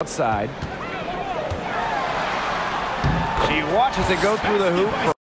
outside. She watches it go through the hoop.